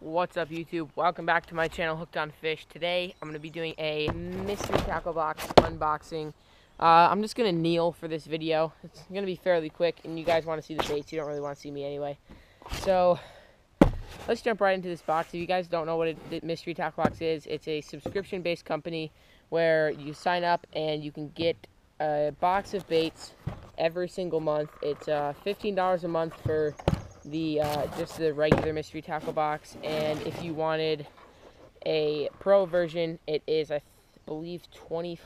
What's up YouTube? Welcome back to my channel Hooked on Fish. Today I'm going to be doing a mystery tackle box unboxing. Uh, I'm just going to kneel for this video. It's going to be fairly quick and you guys want to see the baits. You don't really want to see me anyway. So let's jump right into this box. If you guys don't know what a mystery tackle box is, it's a subscription based company where you sign up and you can get a box of baits every single month. It's uh, $15 a month for the uh, just the regular mystery tackle box, and if you wanted a pro version, it is I believe $25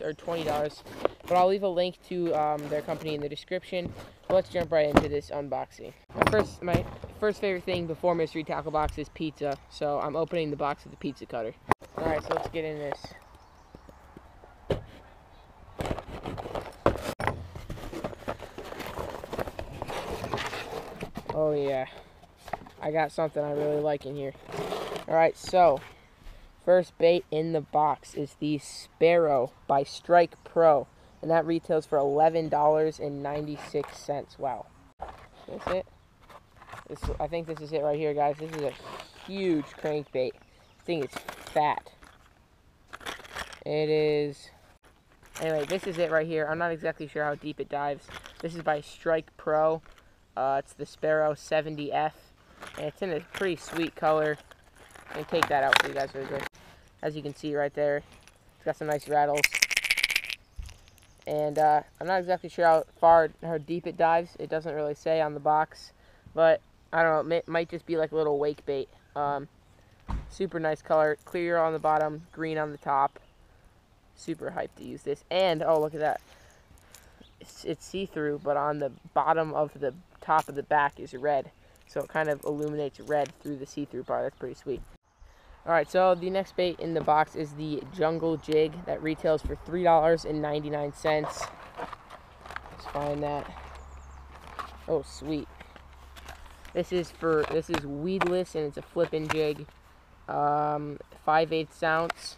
or $20. But I'll leave a link to um, their company in the description. But let's jump right into this unboxing. My first, my first favorite thing before mystery tackle box is pizza. So I'm opening the box with the pizza cutter. All right, so let's get in this. Oh yeah, I got something I really like in here. All right, so first bait in the box is the Sparrow by Strike Pro, and that retails for $11.96. Wow, is it? This, I think this is it right here, guys. This is a huge crankbait. This thing is fat. It is. Anyway, this is it right here. I'm not exactly sure how deep it dives. This is by Strike Pro. Uh, it's the Sparrow 70F, and it's in a pretty sweet color. And take that out for you guys really quick. As you can see right there, it's got some nice rattles. And uh, I'm not exactly sure how far, how deep it dives. It doesn't really say on the box, but I don't know. It might just be like a little wake bait. Um, super nice color, clear on the bottom, green on the top. Super hyped to use this. And oh, look at that. It's, it's see-through, but on the bottom of the top of the back is red. So it kind of illuminates red through the see-through part. That's pretty sweet. Alright, so the next bait in the box is the Jungle Jig that retails for $3.99. Let's find that. Oh, sweet. This is for, this is weedless and it's a flipping jig. Um, 5 8 ounce.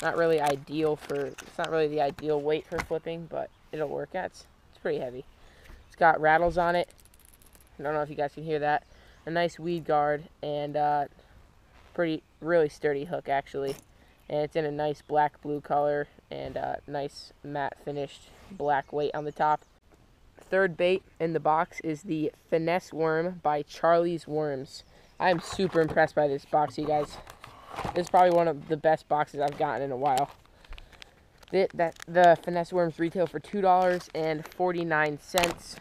Not really ideal for, it's not really the ideal weight for flipping, but it'll work. It's, it's pretty heavy. It's got rattles on it. I don't know if you guys can hear that. A nice weed guard and uh, pretty, really sturdy hook actually. And it's in a nice black blue color and uh, nice matte finished black weight on the top. Third bait in the box is the Finesse Worm by Charlie's Worms. I am super impressed by this box, you guys. This is probably one of the best boxes I've gotten in a while. The, that, the Finesse Worms retail for $2.49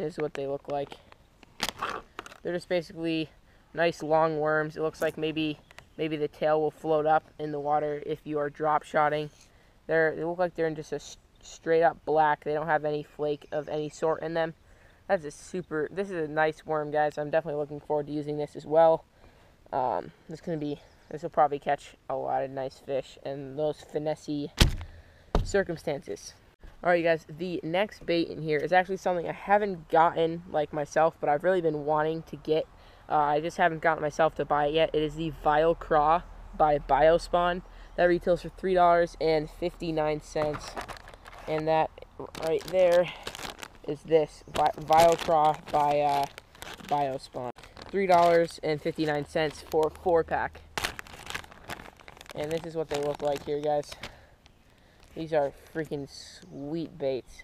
is what they look like. They're just basically nice long worms. It looks like maybe maybe the tail will float up in the water if you are drop shotting. They're, they look like they're in just a straight up black. They don't have any flake of any sort in them. That's a super, this is a nice worm, guys. I'm definitely looking forward to using this as well. Um, this going to be, this will probably catch a lot of nice fish in those finesse circumstances. Alright, you guys, the next bait in here is actually something I haven't gotten, like, myself, but I've really been wanting to get. Uh, I just haven't gotten myself to buy it yet. It is the Vile Craw by Biospawn. That retails for $3.59. And that right there is this, Vile Craw by uh, Biospawn. $3.59 for four pack. And this is what they look like here, guys. These are freaking sweet baits.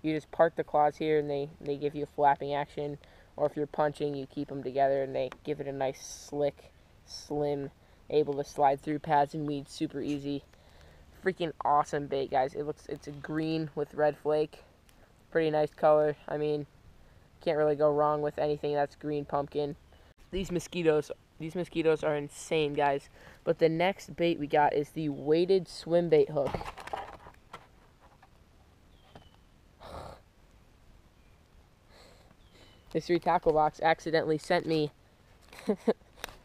You just park the claws here and they, they give you a flapping action. Or if you're punching, you keep them together and they give it a nice slick, slim, able to slide through pads and weeds super easy. Freaking awesome bait, guys. It looks, it's a green with red flake. Pretty nice color. I mean, can't really go wrong with anything that's green pumpkin. These mosquitoes, these mosquitoes are insane, guys. But the next bait we got is the weighted swim bait hook. Mystery Tackle Box accidentally sent me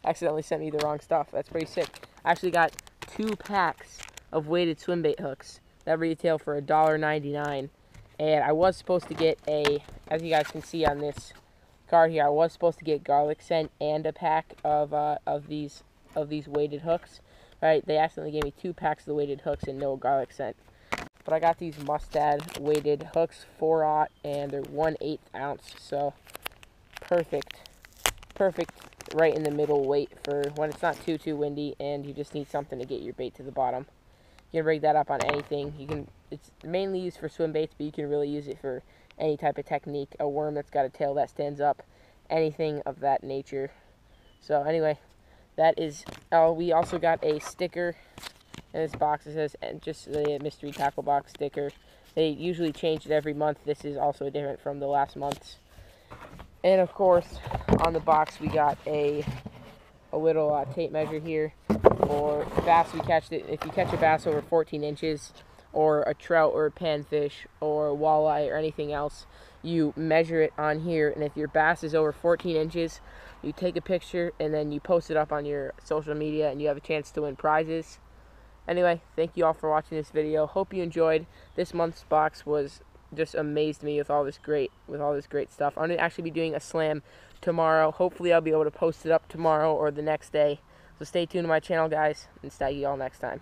accidentally sent me the wrong stuff. That's pretty sick. I actually got two packs of weighted swim bait hooks that retail for $1.99. And I was supposed to get a, as you guys can see on this card here, I was supposed to get garlic scent and a pack of uh, of these of these weighted hooks. Right? They accidentally gave me two packs of the weighted hooks and no garlic scent. But I got these Mustad weighted hooks, 4 aught, and they're 1 8 ounce. So perfect, perfect right in the middle weight for when it's not too too windy and you just need something to get your bait to the bottom. You can rig that up on anything. You can it's mainly used for swim baits, but you can really use it for any type of technique. A worm that's got a tail that stands up, anything of that nature. So anyway, that is. Oh, we also got a sticker in this box. It says and just the mystery tackle box sticker. They usually change it every month. This is also different from the last month's. And of course, on the box we got a a little uh, tape measure here for bass we catch it. If you catch a bass over 14 inches, or a trout or a panfish or a walleye or anything else, you measure it on here. And if your bass is over 14 inches, you take a picture and then you post it up on your social media and you have a chance to win prizes. Anyway, thank you all for watching this video. Hope you enjoyed. This month's box was just amazed me with all this great with all this great stuff. I'm gonna actually be doing a slam tomorrow. Hopefully I'll be able to post it up tomorrow or the next day. So stay tuned to my channel guys and stay you all next time.